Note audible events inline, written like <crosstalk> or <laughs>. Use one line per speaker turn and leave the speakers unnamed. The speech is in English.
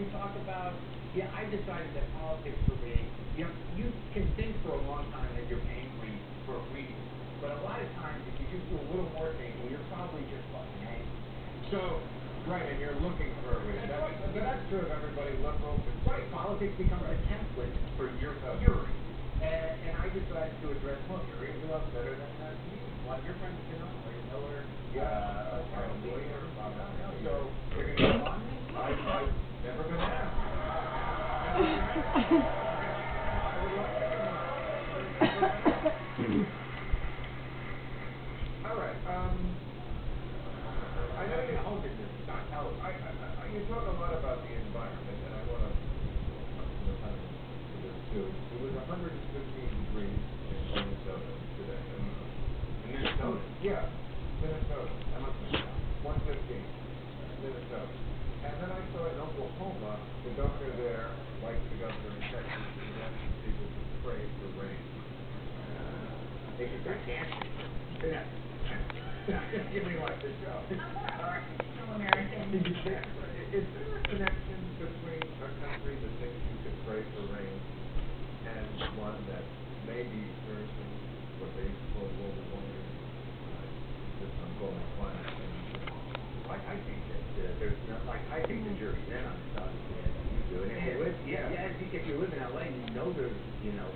we talk about, yeah, I decided that politics for me, you know, you can think for a long time that you're angry for a reason. But a lot of times, if you just do a little more thinking, you're probably just fucking angry.
So, right, and you're looking for a reason.
That's
but that's true of everybody, liberal,
Right, politics becomes a template for your fury. And, and I decided to address, look, you're better than uh. One of your friends, you know, Larry Miller, uh, Carl Boyer, Bob Allen. So, you're gonna go on me?
I, I never been asked. I would like to know. All right, um, I know you,
hold it, this is not
I. I, I, you talk a lot about the environment, and I wanna, I'm gonna kind of for this too. It was hundred and fifteen degrees in Minnesota today.
In Minnesota?
Yeah, Minnesota.
That must be tough.
One fifteen, Minnesota. And then I saw in Oklahoma, the governor there, like the governor in Texas, he wants people to pray for rain.
They should start dancing.
Yeah. <laughs> You may like this show.
American.
Is there is there a connection between a country that thinks you can pray for rain and one that may be experiencing what they call global warming? Uh, This I'm climate change.
I, I think that, there's no, like, I think the jury's in on as you do. And if you yeah, yeah, if you, if you live in LA, you know there's, you know,